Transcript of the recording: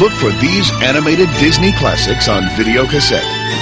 Look for these animated Disney classics on video cassette.